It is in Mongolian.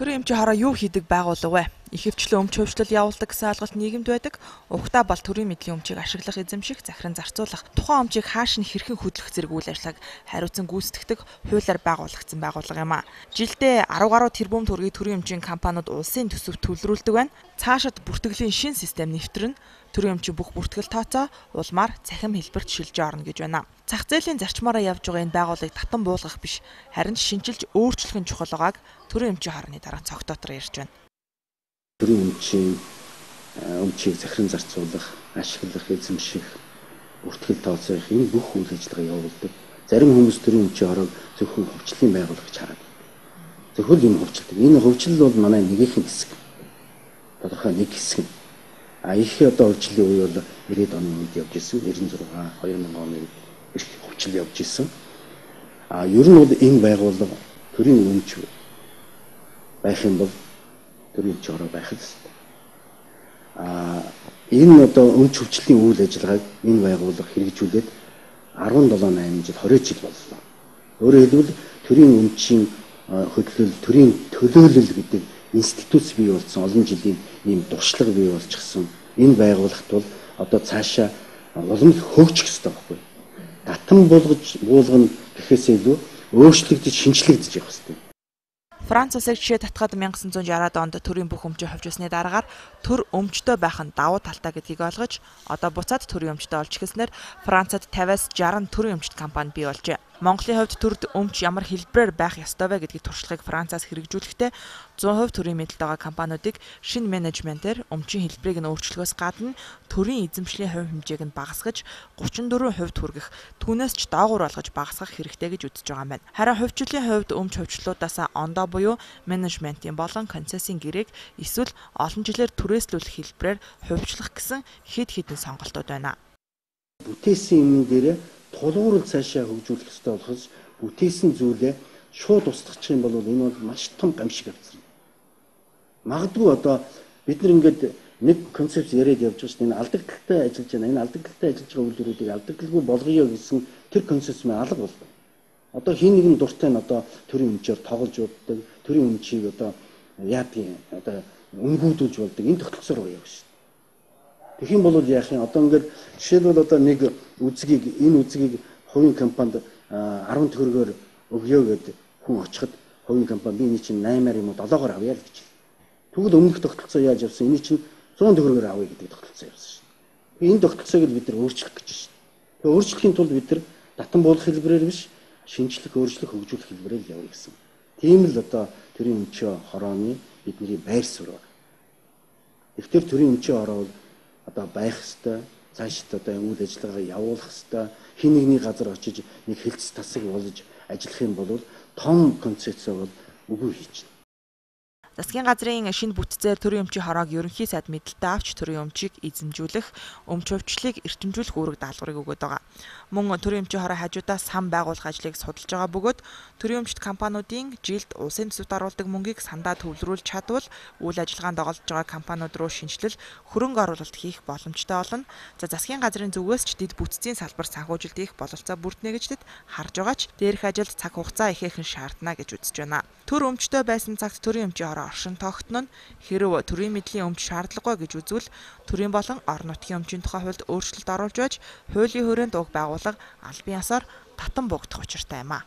Төрийн эмчийн хороо юу хийдэг байгууллага вэ? Ихэвчлэн өмч хөвчлөл явуулдаг гэсэн ойлголт нийгэмд байдаг. Угтаа бол төрийн мэдлийн өмчийг ашиглах эзэмших, захиран зарцуулах, тухайн өмчийг хааш нь хэрхэн хөдлөх зэрэг үйл ажиллагааг хариуцсан гүйцэтгэдэг хуулиар байгуулагдсан байгууллага юм а. Жилдээ 10 гаруй тэрбум төгрөгийг төрийн эмчийн компаниуд улсын төсөвт төлрүүлдэг байна. Цаашид бүртгэлийн шин систем нэвтрэн төрийн эмчийн бүх бүртгэл тооцоо улмаар цахим хэлбэрт шилжиж орно гэж байна. Зах зээлийн зарчмаараа явж байгаа энэ байгууллагыг татан буулгах биш, харин шинжилж өөрчлөх нь чухал байгааг төрийн эмчийн хорны дараа цогтоотор ярьж байна. Төрийн эмчийн өмчийг захиран зарцуулах, ашиглах, эзэмших, бүртгэл тооцоох энэ бүх үйл ажиллагаа явуулдаг. Зарим хүмүүс төрийн өмчийн хорог зөвхөн хөвчлөлийн байгууллага гэж хараад. Зөвхөн энэ хөвчлөлт. Энэ хөвчлөл бол манай нэгийнхэн хэсэг. Тодорхой нэг хэсэг нь А их одоо хөгжлийн үе бол 90-ад оны үед явж исэн 96 2000 оны их хөгжил явж исэн. А ер нь бол энэ байгууллага төрийн өмч байх юм бол төрийн өмч ороо байх хэрэгтэй. А энэ одоо өмч хөгжлийн үйл ажиллагааг энэ байгууллага хэрэгжүүлээд 17 8 жил 20 жил боллоо. Өөрөөр хэлбэл төрийн өмчийн хөдлөл, төрийн төлөөлөл гэдэг институт бий болсон олон жилийн ийм дуршлаг бий болчихсон энэ байгууллагт бол одоо цаашаа улам хөгжих хэрэгтэй байхгүй. Татан булгаж буулгана гэхээс илүү өөрчлөгдөж шинчлэгдэж явах хэрэгтэй. Франц улсыг жишээ татхад 1960-аад онд төрийн бүх өмчөө ховжсны дараагаар төр өмчтөй байх нь давуу талтай гэдгийг ойлгож одоо буцаад төрийн өмчтөй олж эхэлснээр Францад 50-аас 60 төрийн өмчт компани бий болжээ. Монголын хувьд төрд өмч ямар хэлбэрээр байх ёстой вэ гэдгийг туршлагыг Францаас хэрэгжүүлэхдээ 100% төрийн мэдэлд байгаа компаниудыг шинэ менежментээр өмчийн хэлбэрийг нь өөрчлөхөөс гадна төрийн эзэмшлийн хувь хэмжээг нь багасгаж 34% хүргэх түүнээс ч доогуур болгож багасгах хэрэгтэй гэж үзэж байгаа юм байна. Харин хувьчлалын хувьд өмч хувьчлуудаасаа ондоо буюу менежментийн болон концессийн гэрээг эсвэл олон жилээр түрээслүүлэх хэлбэрээр хувьчлах гэсэн хэд хэдэн сонголтууд байна. Бүтээсэн юм дээрээ тулгуур цаашаа хөгжүүлэх хэрэгтэй болохос бүтээсэн зүйлээ шууд устгах юм бол энэ бол маш том гамшиг авцсан. Магадгүй одоо бид нар ингээд нэг концепц яриад явж байгаа дээ. Энэ алдагдaltaй ажиллаж байна. Энэ алдагдaltaй ажиллаж байгаа үйлдвэрүүдийг алдагдaltaгүй болгоё гэсэн тэр концепц мэн алга боллоо. Одоо хин нэгэн дуртай нь одоо төрийн өмчөөр тоглож уддаг, төрийн өмчийг одоо яапи одоо өнгүүдүүлж болдог. Энэ тогтолцоор яваа шүү. Тэгэх юм бол яах юм? Одоо ингээд жишээлбэл одоо нэг үзгийг энэ үзгийг хувийн компанид 10 төгрөгөөр өгье гэд хүн очиход хувийн компани би энэ чинь 8-аар юм уу 7-оор авъя л гэж. Тэгвэл өмнөх тогтолцоо яаж явсан? Энэ чинь 100 төгрөгөөр авъя гэдэг тогтолцоо явсан шүү. Энэ тогтолцоог л бид нар өөрчлөх гэж байна. Тэгээ өөрчлөхийн тулд бид нар татан буулгах хэлбэрээр биш шинжлэх, өөрчлөх, хөгжүүлэх хэлбэрээр л явна гэсэн. Тийм л одоо төрийн өмчөө хорооны бидний байр суурь. Эвтэр төрийн өмчөө хороо бол одоо байх ёстой. Цаашд одоо үйл ажиллагаа явуулах ёстой. Хин нэгний газар очиж нэг хэлц тасаг болж ажиллах юм бол том концепцоо бол үгүй хийж Засгийн газрын шинэ бүтцээр төрийн өмчийн хороог ерөнхий сайд мэдлэлтэй авч төрийн өмчийг эзэмжүүлэх, өмч хувьчлалыг эрчимжүүлэх үүрэг даалгаврыг өгöd байгаа. Мөн төрийн өмчийн хороо хажуудаас сан байгуулах ажлыг судалж байгаа бөгөөд төрийн өмчт компаниудын жилд улсын төсөвт оруулдаг мөнгийг сандаа төвлөрүүлж чадвал үйл ажиллагаанд доголдож байгаа компаниуд руу шинжилэл, хөрөнгө оруулалт хийх боломжтой болно. За засгийн газрын зүгээс ч дэд бүтцийн салбар санхүүжилт хийх бололцоо бүрднэ гэж дэд харж байгаач дээрх ажилд цаг хугацаа ихээхэн шаардна гэж үзэж байна. Төр өмчтөй байсан цагт төрийн өмчийн хороо оршин тогтно нь хэрв төрийн мэдлийн өмч шаардлагагүй гэж үзвэл төрийн болон орон нутгийн өмчийн тухай хуульд өөрчлөлт оруулж байж хуулийн хүрээнд уг байгууллага албан ёсоор татан буугдах учиртай юм а.